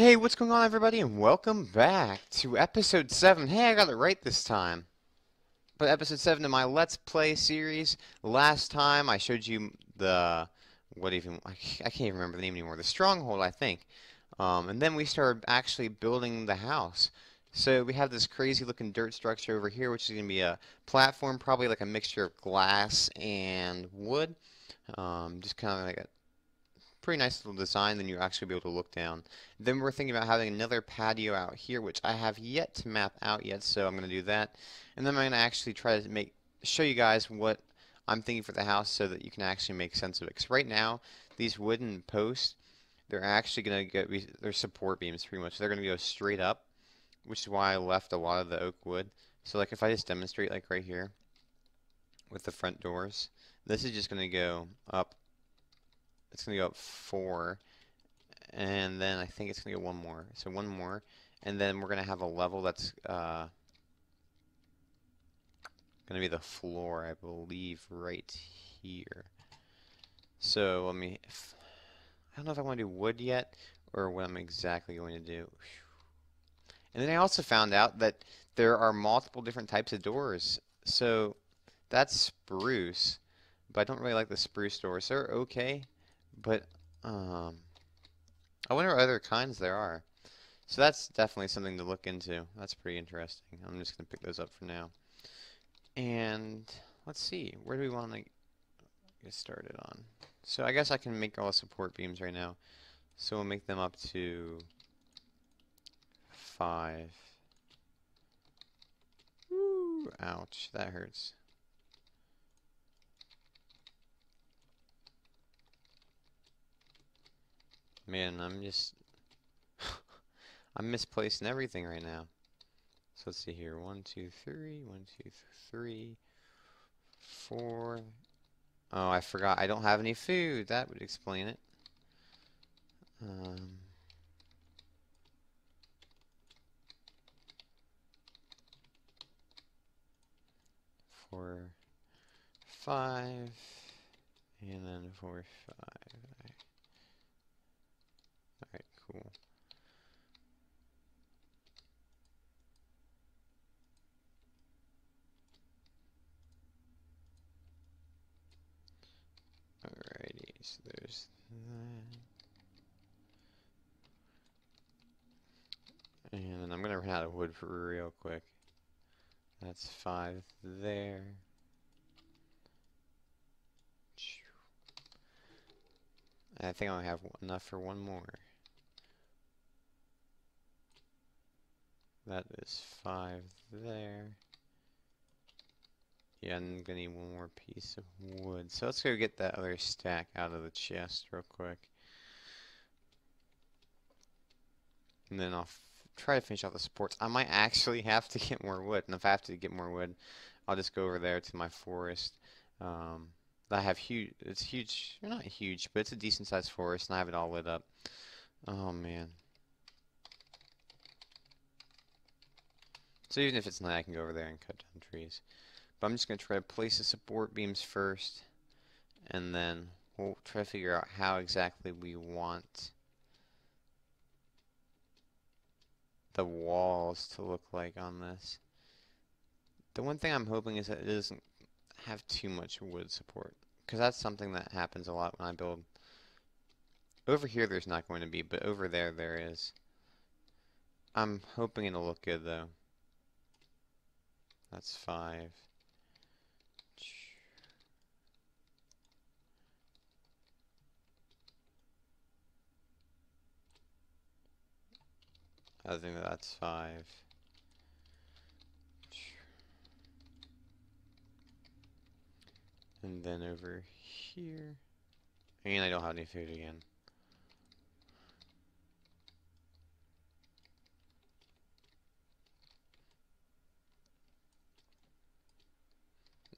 Hey, what's going on everybody and welcome back to episode 7. Hey, I got it right this time. But episode 7 of my Let's Play series. Last time I showed you the, what even, I can't even remember the name anymore, the Stronghold I think. Um, and then we started actually building the house. So we have this crazy looking dirt structure over here which is going to be a platform, probably like a mixture of glass and wood. Um, just kind of like a pretty nice little design, then you actually be able to look down. Then we're thinking about having another patio out here, which I have yet to map out yet, so I'm going to do that. And then I'm going to actually try to make show you guys what I'm thinking for the house so that you can actually make sense of it. Because right now, these wooden posts, they're actually going to get, they're support beams pretty much. They're going to go straight up, which is why I left a lot of the oak wood. So like if I just demonstrate like right here with the front doors, this is just going to go up it's going to go up four. And then I think it's going to go one more. So one more. And then we're going to have a level that's uh, going to be the floor, I believe, right here. So let me... If, I don't know if I want to do wood yet or what I'm exactly going to do. And then I also found out that there are multiple different types of doors. So that's spruce, but I don't really like the spruce doors. They're okay, but, um, I wonder what other kinds there are. So that's definitely something to look into. That's pretty interesting. I'm just going to pick those up for now. And let's see, where do we want to get started on? So I guess I can make all support beams right now. So we'll make them up to five. Ooh, ouch, that hurts. Man, I'm just... I'm misplacing everything right now. So let's see here. One, two, three. One, two, three. Four. Oh, I forgot. I don't have any food. That would explain it. Um... Four, five, and then four, five. Cool. Alrighty, so there's that. And I'm going to run out of wood for real quick. That's five there. I think I only have enough for one more. That is five there. Yeah, I'm gonna need one more piece of wood. So let's go get that other stack out of the chest real quick. And then I'll try to finish off the supports. I might actually have to get more wood. And if I have to get more wood, I'll just go over there to my forest. Um, I have huge, it's huge, not huge, but it's a decent sized forest and I have it all lit up. Oh man. So even if it's night, I can go over there and cut down trees. But I'm just going to try to place the support beams first, and then we'll try to figure out how exactly we want the walls to look like on this. The one thing I'm hoping is that it doesn't have too much wood support, because that's something that happens a lot when I build. Over here there's not going to be, but over there there is. I'm hoping it'll look good though. That's five. I think that's five. And then over here. And I don't have any food again.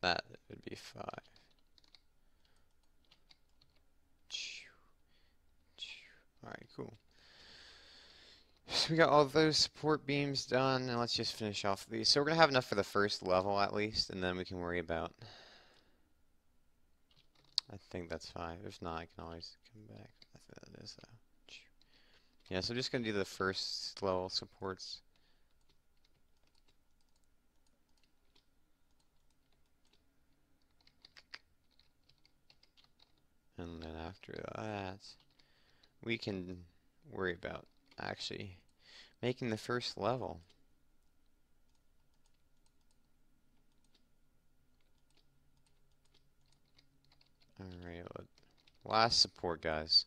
that would be 5. Alright, cool. So we got all those support beams done, and let's just finish off these. So we're going to have enough for the first level at least, and then we can worry about... I think that's fine. If not, I can always come back. I think that is, though. Yeah, so I'm just gonna do the first level supports. And then after that, we can worry about actually making the first level. Alright, last support guys.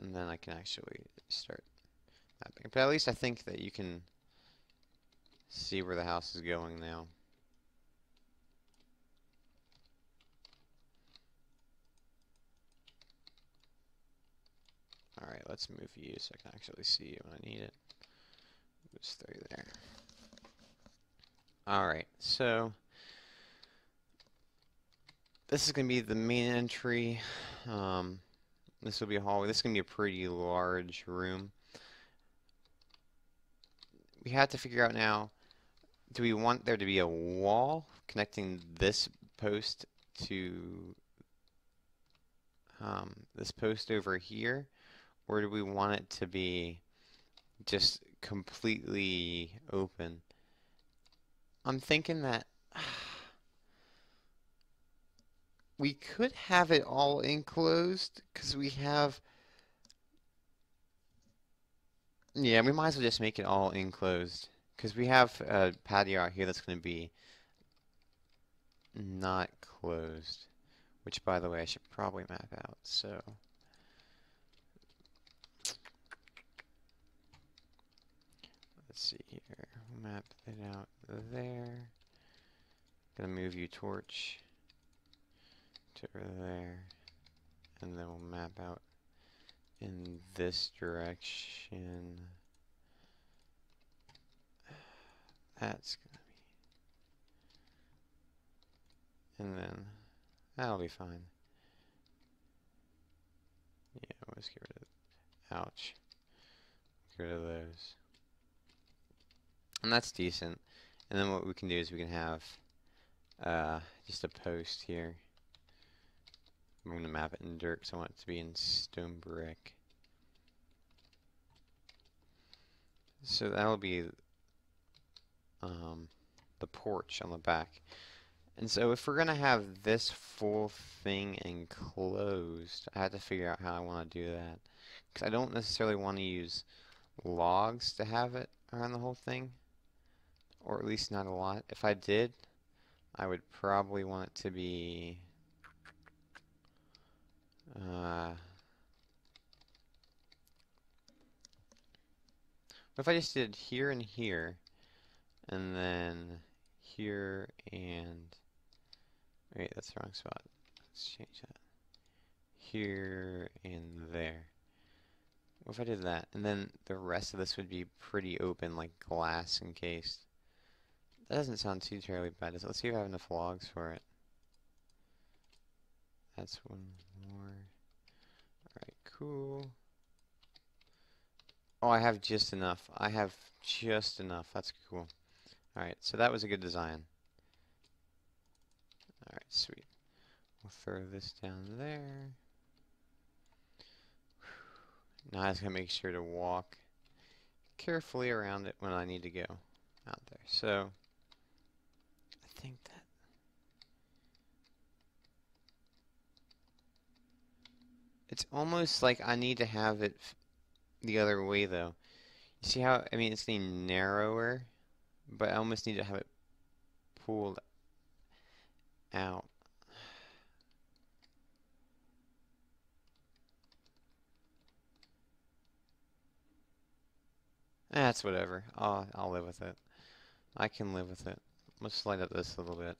And then I can actually start mapping. But at least I think that you can see where the house is going now. Alright, let's move you so I can actually see you when I need it. Just throw you there. Alright, so this is going to be the main entry. Um, this will be a hallway. This is going to be a pretty large room. We have to figure out now, do we want there to be a wall connecting this post to um, this post over here? Or do we want it to be just completely open? I'm thinking that we could have it all enclosed because we have yeah we might as well just make it all enclosed because we have a patio out here that's going to be not closed which by the way I should probably map out so let's see here. Map it out there. Gonna move you torch to there. And then we'll map out in this direction. That's gonna be and then that'll be fine. Yeah let's get rid of ouch. Get rid of those and that's decent and then what we can do is we can have uh, just a post here I'm going to map it in dirt because I want it to be in stone brick. So that'll be um, the porch on the back. And so if we're going to have this full thing enclosed, I have to figure out how I want to do that. Because I don't necessarily want to use logs to have it around the whole thing. Or at least not a lot. If I did, I would probably want it to be uh, if I just did here and here, and then here and wait, that's the wrong spot. Let's change that. Here and there. What if I did that? And then the rest of this would be pretty open, like glass encased. That doesn't sound too terribly bad. Let's see if I have enough logs for it. That's one more. Alright, cool. Oh, I have just enough. I have just enough. That's cool. Alright, so that was a good design. Alright, sweet. We'll throw this down there. Now I just gotta make sure to walk carefully around it when I need to go out there. So, I think that It's almost like I need to have it the other way though. You see how, I mean, it's getting narrower, but I almost need to have it pulled out. That's whatever. I'll, I'll live with it. I can live with it. Let's light up this a little bit.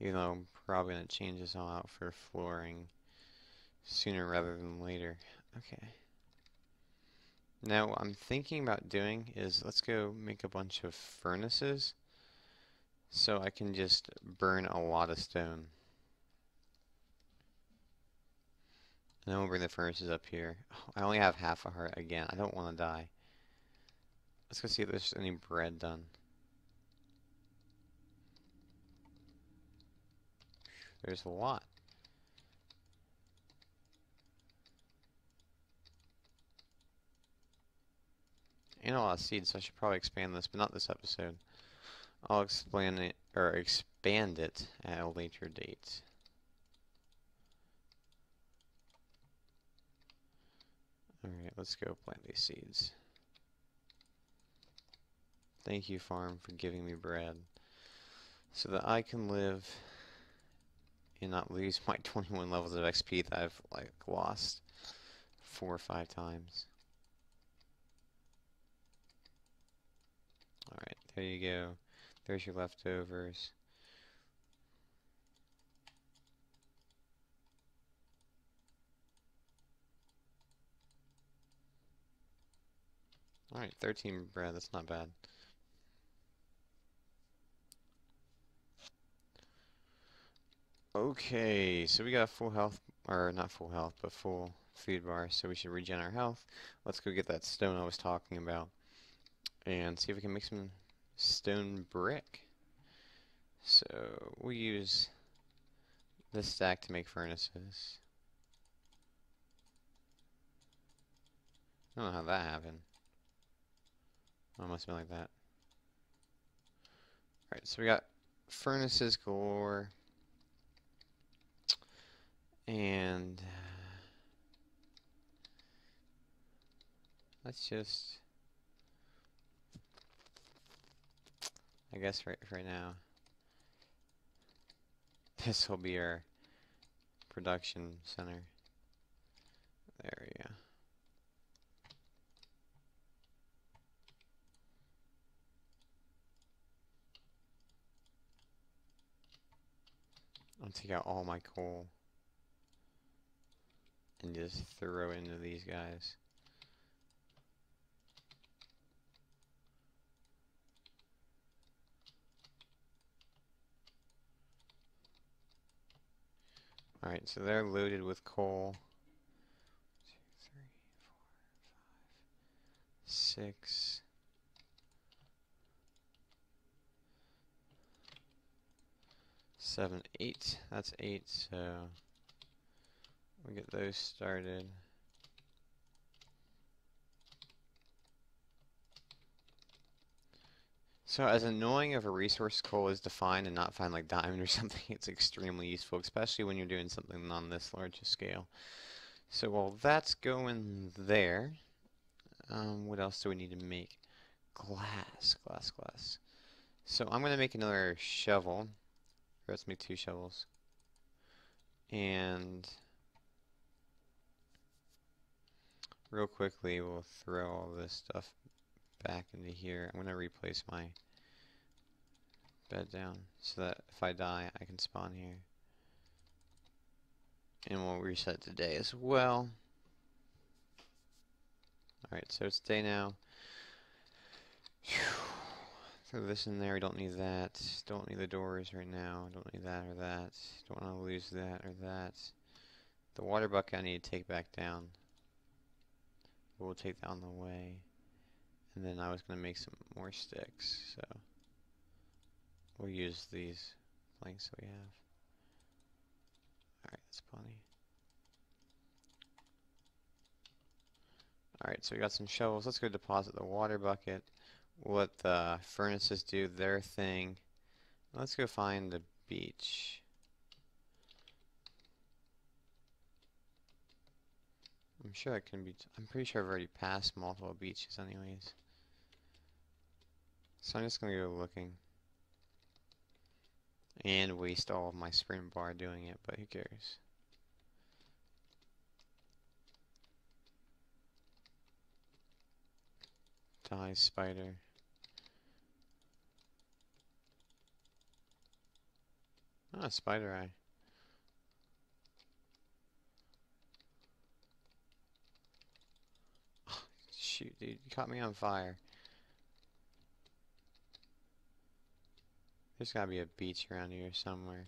Even though I'm probably going to change this all out for flooring sooner rather than later. Okay. Now what I'm thinking about doing is let's go make a bunch of furnaces so I can just burn a lot of stone. And then we'll bring the furnaces up here. Oh, I only have half a heart again. I don't want to die. Let's go see if there's any bread done. There's a lot. and a lot of seeds, so I should probably expand this, but not this episode. I'll explain it, or expand it at a later date. Alright, let's go plant these seeds. Thank you, farm, for giving me bread. So that I can live and not lose my 21 levels of XP that I've, like, lost four or five times. Alright, there you go. There's your leftovers. Alright, 13 bread, that's not bad. Okay, so we got full health, or not full health, but full food bar, so we should regen our health. Let's go get that stone I was talking about, and see if we can make some stone brick. So, we'll use this stack to make furnaces. I don't know how that happened. Oh, must have been like that. Alright, so we got furnaces galore. And uh, let's just I guess right right now this will be our production center. There we go. I'll take out all my coal and just throw into these guys. Alright, so they're loaded with coal. Two, three, four, five, six. Seven, eight. That's eight, so we'll get those started. So as annoying of a resource coal is to find and not find like diamond or something, it's extremely useful, especially when you're doing something on this large a scale. So while that's going there, um, what else do we need to make? Glass, glass, glass. So I'm going to make another shovel. Let's make two shovels. And real quickly, we'll throw all this stuff back into here. I'm going to replace my bed down so that if I die, I can spawn here. And we'll reset today as well. Alright, so it's day now. Throw this in there, we don't need that. Don't need the doors right now. Don't need that or that. Don't want to lose that or that. The water bucket I need to take back down. We'll take that on the way. And then I was going to make some more sticks, so we'll use these planks that we have. Alright, that's plenty. Alright, so we got some shovels. Let's go deposit the water bucket. Let the furnaces do their thing. Let's go find the beach. I'm sure I can be, I'm pretty sure I've already passed multiple beaches anyways. So I'm just going to go looking. And waste all of my sprint bar doing it, but who cares. Die spider. Ah, spider eye. shoot, dude, you caught me on fire. There's gotta be a beach around here somewhere.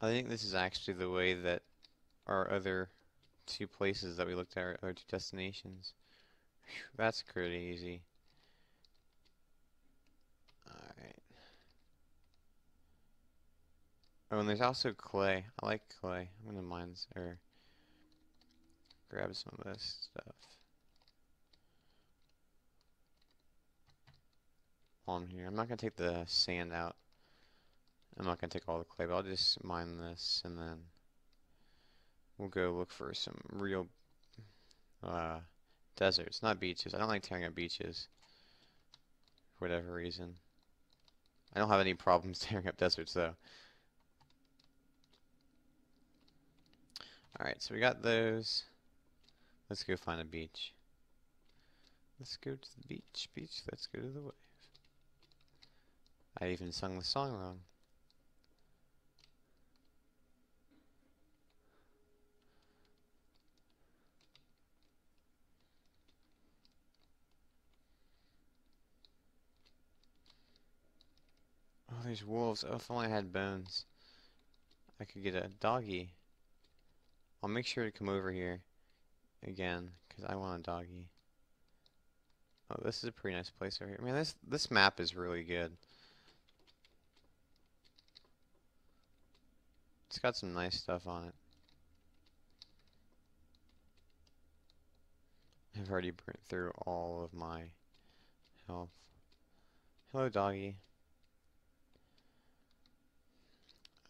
I think this is actually the way that our other two places that we looked at, our, other two destinations. Whew, that's pretty easy. Alright. Oh, and there's also clay. I like clay. I'm gonna mine, or grab some of this stuff. On here. I'm not going to take the sand out. I'm not going to take all the clay, but I'll just mine this and then we'll go look for some real uh, deserts, not beaches. I don't like tearing up beaches for whatever reason. I don't have any problems tearing up deserts though. Alright, so we got those. Let's go find a beach. Let's go to the beach, beach, let's go to the wave. I even sung the song wrong. Oh, there's wolves. Oh, if only I had bones. I could get a doggy. I'll make sure to come over here again, because I want a doggy. Oh, this is a pretty nice place over here. I mean, this this map is really good. It's got some nice stuff on it. I've already burnt through all of my health. Hello, doggy.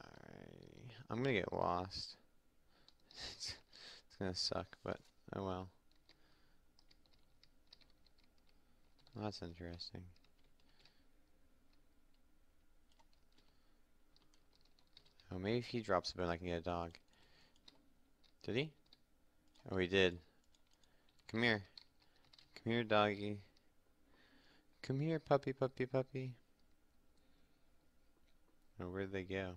Alright. I'm gonna get lost. it's gonna suck, but oh well. well. That's interesting. Oh, maybe if he drops a bone, I can get a dog. Did he? Oh, he did. Come here. Come here, doggy. Come here, puppy, puppy, puppy. Oh, where'd they go? where'd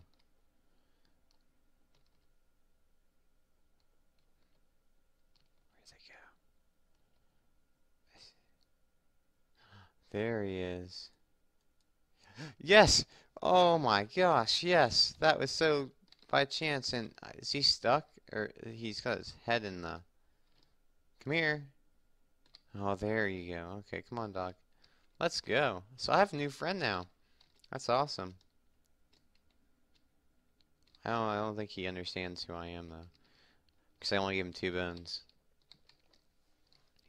they go? There he is. Yes! Oh my gosh, yes! That was so by chance. And uh, is he stuck? Or he's got his head in the... Come here. Oh, there you go. Okay, come on, dog. Let's go. So I have a new friend now. That's awesome. I don't, I don't think he understands who I am, though. Because I only gave him two bones.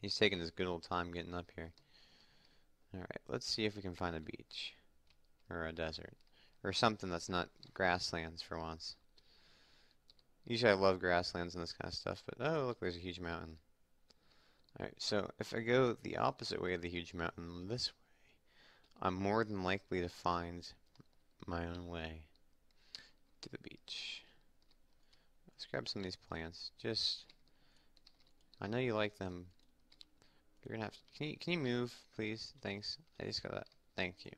He's taking his good old time getting up here. Alright, let's see if we can find a beach. Or a desert. Or something that's not grasslands for once. Usually I love grasslands and this kind of stuff, but oh look, there's a huge mountain. Alright, so if I go the opposite way of the huge mountain, this way, I'm more than likely to find my own way to the beach. Let's grab some of these plants. Just, I know you like them, you're gonna have to, can you, can you move, please? Thanks. I just got that. Thank you.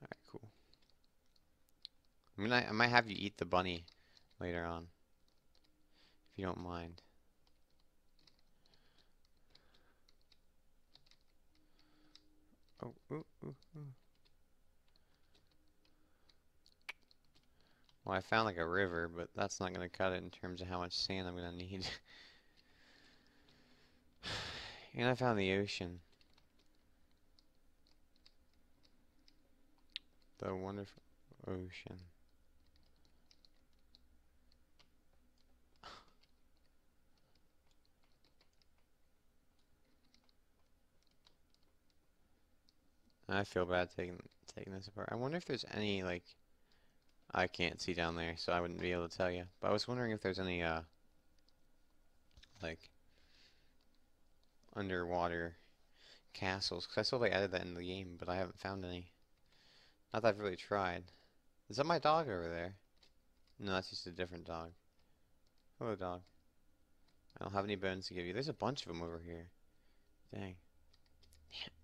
Alright, cool. I mean, I, I might have you eat the bunny later on. If you don't mind. Oh, ooh, ooh, ooh. Well, I found like a river, but that's not going to cut it in terms of how much sand I'm going to need. And I found the ocean. The wonderful ocean. I feel bad taking taking this apart. I wonder if there's any like I can't see down there, so I wouldn't be able to tell you. But I was wondering if there's any uh like underwater castles. Because I saw they added that in the game, but I haven't found any. Not that I've really tried. Is that my dog over there? No, that's just a different dog. Hello, dog. I don't have any bones to give you. There's a bunch of them over here. Dang.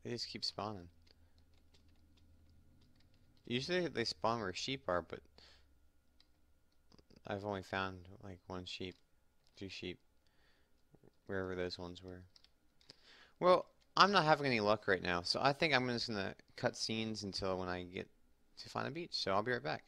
They just keep spawning. Usually they spawn where sheep are, but I've only found like one sheep, two sheep, wherever those ones were. Well, I'm not having any luck right now, so I think I'm just going to cut scenes until when I get to find a beach, so I'll be right back.